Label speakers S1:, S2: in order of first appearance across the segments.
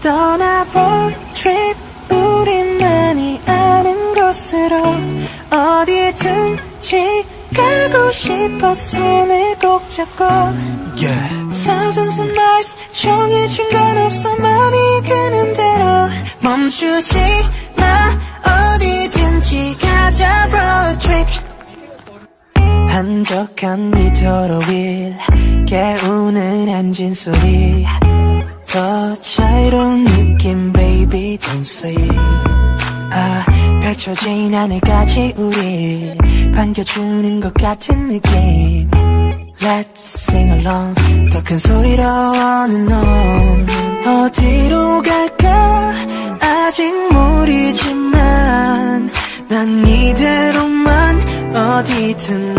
S1: 떠나 road trip. 우리만이 아는 곳으로 어디든지 가고 싶어 손을 꼭 잡고
S2: Yeah.
S1: Thousands of miles 정해진 건 없어 맘이 가는 대로 멈추지 마. 어디든지 가자 road trip. 한적한 이 도로 윌 깨우는 엔진 소리 더 자유로운 느낌 baby don't sleep. 아 펼쳐진 하늘까지 우리 반겨주는 것 같은 느낌. Let's sing along. 더 큰 소리로 on on 어디로 갈까? 아직 모르지만 난 이대로만 어디든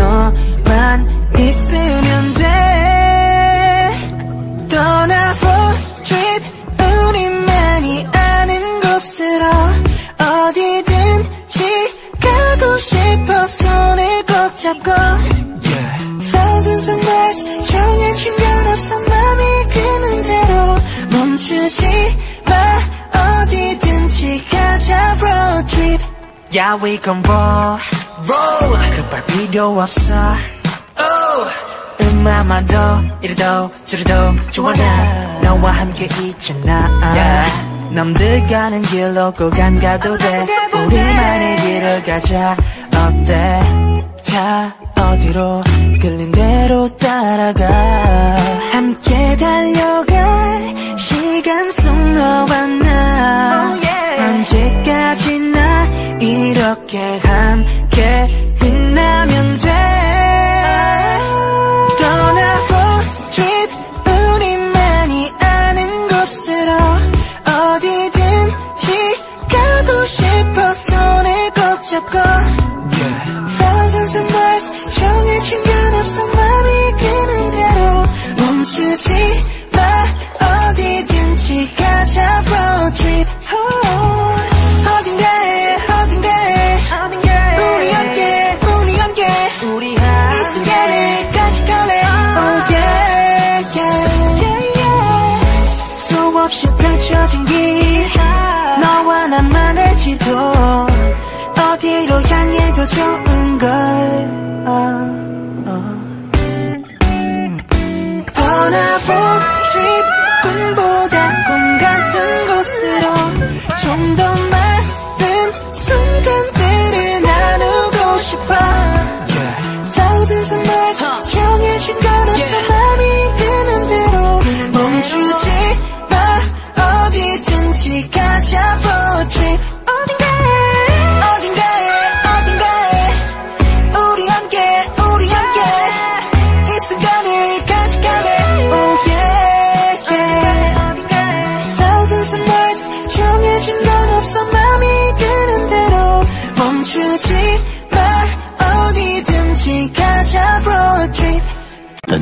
S1: 잡고
S2: Yeah.
S1: Thousands of miles 정해진 건 없어. 맘이 그는 대로 멈추지 마. 어디든지 가자 road trip. Yeah we can roll roll. 급할 필요 없어. Oh. 음악만 더 이리도 저리도 좋아 나 너와 함께 있잖아. 남들 가는 길로 꼭 안 가도 돼. 우리만의 길을 가자. 어때 자 어디로 끌린 대로 따라가. 함께 달려갈 시간 속 너와 나. 언제까지나 이렇게 함께 빛나면 돼 어디로 향해도 좋은 걸 어, 어. 떠나 road trip 꿈보다 꿈 같은 곳으로 좀 더 많은 순간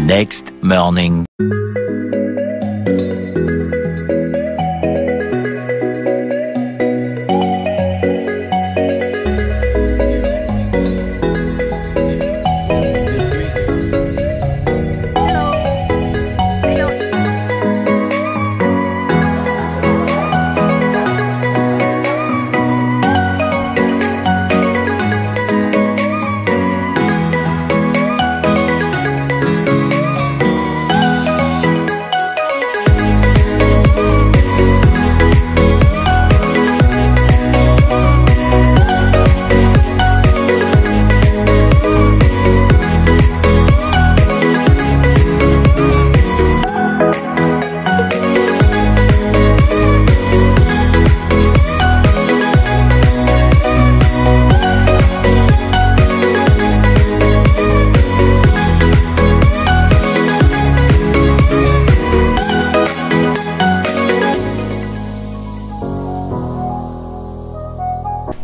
S3: next morning.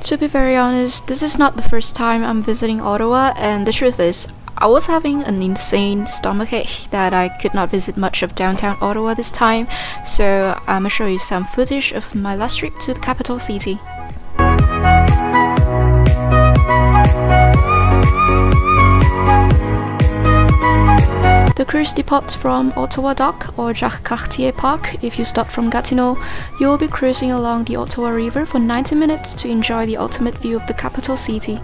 S4: To be very honest, this is not the first time I'm visiting Ottawa, and the truth is, I was having an insane stomachache that I could not visit much of downtown Ottawa this time, so I'm gonna show you some footage of my last trip to the capital city. The cruise departs from Ottawa Dock or Jacques Cartier Park. If you start from Gatineau, you will be cruising along the Ottawa River for 90 minutes to enjoy the ultimate view of the capital city.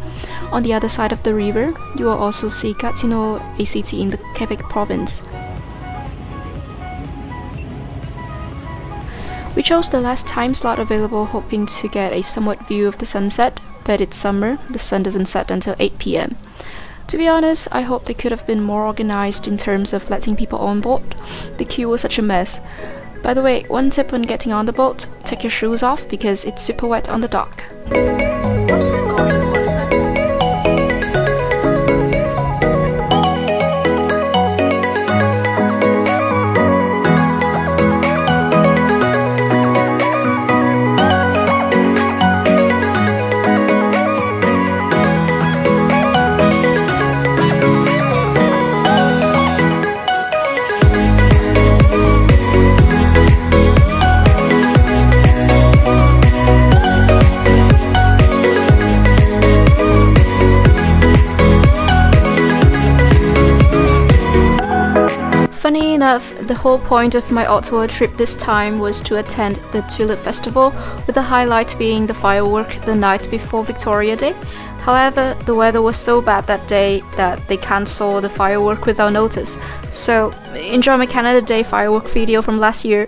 S4: On the other side of the river, you will also see Gatineau, a city in the Quebec province. We chose the last time slot available hoping to get a somewhat view of the sunset, but it's summer, the sun doesn't set until 8 pm. To be honest, I hope they could have been more organized in terms of letting people on board. The queue was such a mess. By the way, one tip when getting on the boat take your shoes off because it's super wet on the dock. Enough, the whole point of my Ottawa trip this time was to attend the Tulip Festival, with the highlight being the firework the night before Victoria Day. However, the weather was so bad that day that they cancelled the firework without notice. So, enjoy my Canada Day firework video from last year.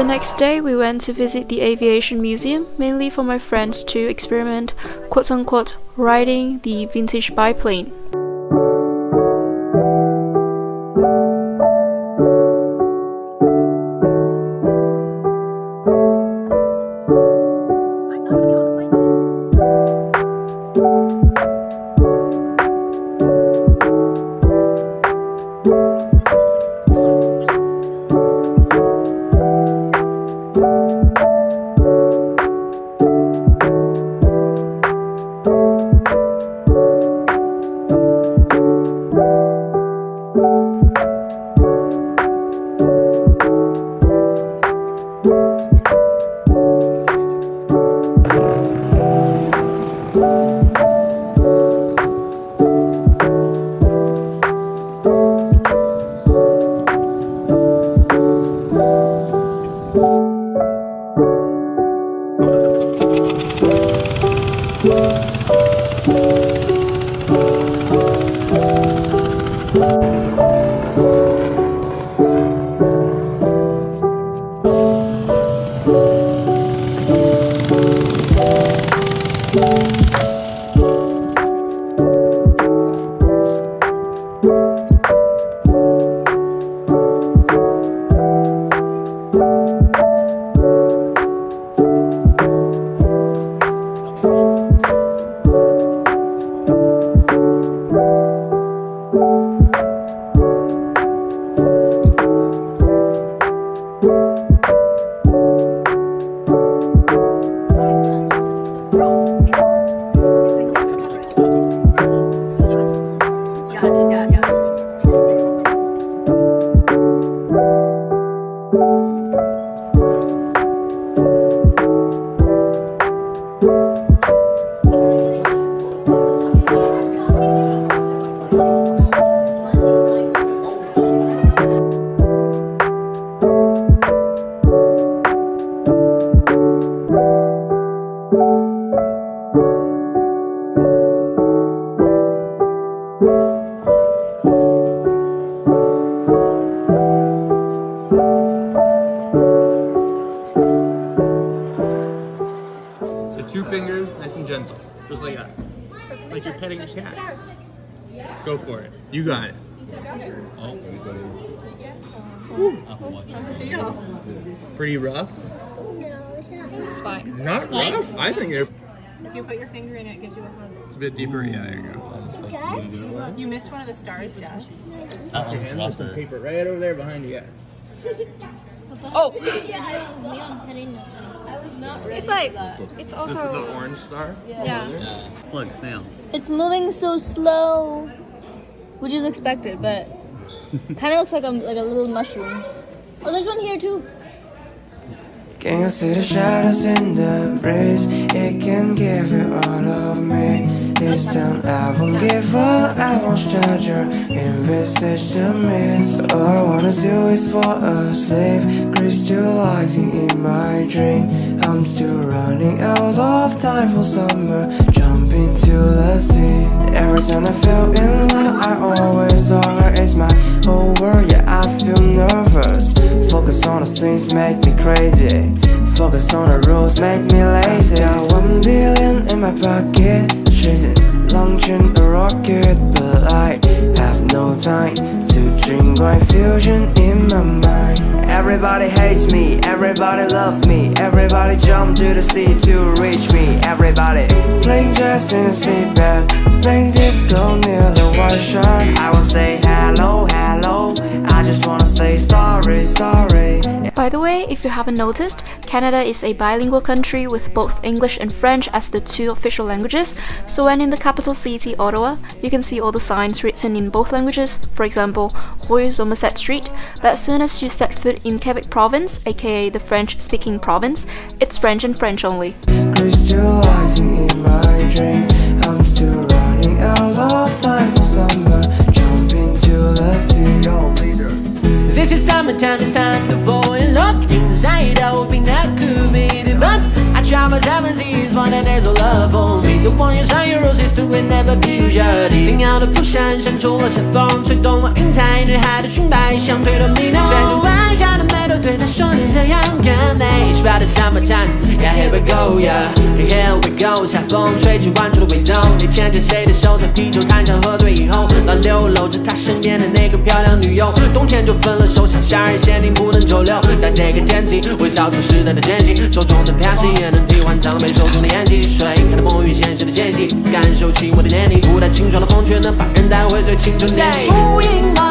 S4: The next day, we went to visit the aviation museum, mainly for my friends to experiment, quote unquote, riding the vintage biplane.
S5: So fingers, nice gentle, just like that, like you're petting your cat. Go for it. You got it. Oh, Pretty rough.
S6: It's fine.
S5: Not rough. I think they're.
S6: If you put your finger in it, it gives you a hug.
S5: It's a bit deeper. Yeah, there you go.
S6: You missed one of the stars, Josh.
S5: And there's some paper right over there behind you guys.
S6: Oh,
S7: It's
S6: it's like it's
S5: This is
S6: also
S5: the orange star.
S6: yeah.
S8: Slug snail.
S7: It's moving so slow, which is expected, but kind of looks like a like a little mushroom. Oh, there's one here too.
S9: Can you see the shadows in the breeze? It can give you all of me. This time I won't give up, I won't stutter. Investigate the myth. All I wanna do is fall asleep, crystallizing in my dream. I'm still running out of time for summer. Jump into the sea. Every time I fell in love, I always saw her as my whole world. Yeah, I feel nervous. Focus on the things make me crazy. Focus on the rules make me lazy. Got one billion in my pocket, chasing, launching a rocket, but I have no time to drink my fusion in my mind. Everybody hates me, everybody love me, everybody jump to the sea to reach me. Everybody playing jazz in a seatbelt, playing disco near the white sharks. I will say hello, hello. I just wanna say sorry, sorry.
S4: By the way, if you haven't noticed, Canada is a bilingual country with both English and French as the two official languages. So when in the capital city, Ottawa, you can see all the signs written in both languages, for example, Rue Somerset Street. But as soon as you set foot in Quebec province, aka the French-speaking province, it's French and French only.
S9: crystallizing in my dream. I'm still running out of time for summer. Jump into the sea.
S8: This is summertime, it's time to fall in love Inside hoping that could be the but I travel seven seas, one that there's a love for me 灯光远山有 roses to it never be usually 紧要的蒲扇扇出了斜风，吹动了云彩，女孩的裙摆像推动迷动。吹着晚霞的 都对他说你这样更美。It's about summertime, yeah here we go, yeah here we go。夏风吹起晚出的味道，你牵着谁的手在啤酒摊上喝醉以后，乱流搂着他身边的那个漂亮女友。冬天就分了手唱，夏日限定不能久留。在这个天气，微笑出时代的艰辛，手中的 Pepsi 也能替换长辈手中的烟气。水看着梦与现实的间隙，感受寂寞的年龄，不带清爽的风，却能把人带回最青春年龄。注音吗？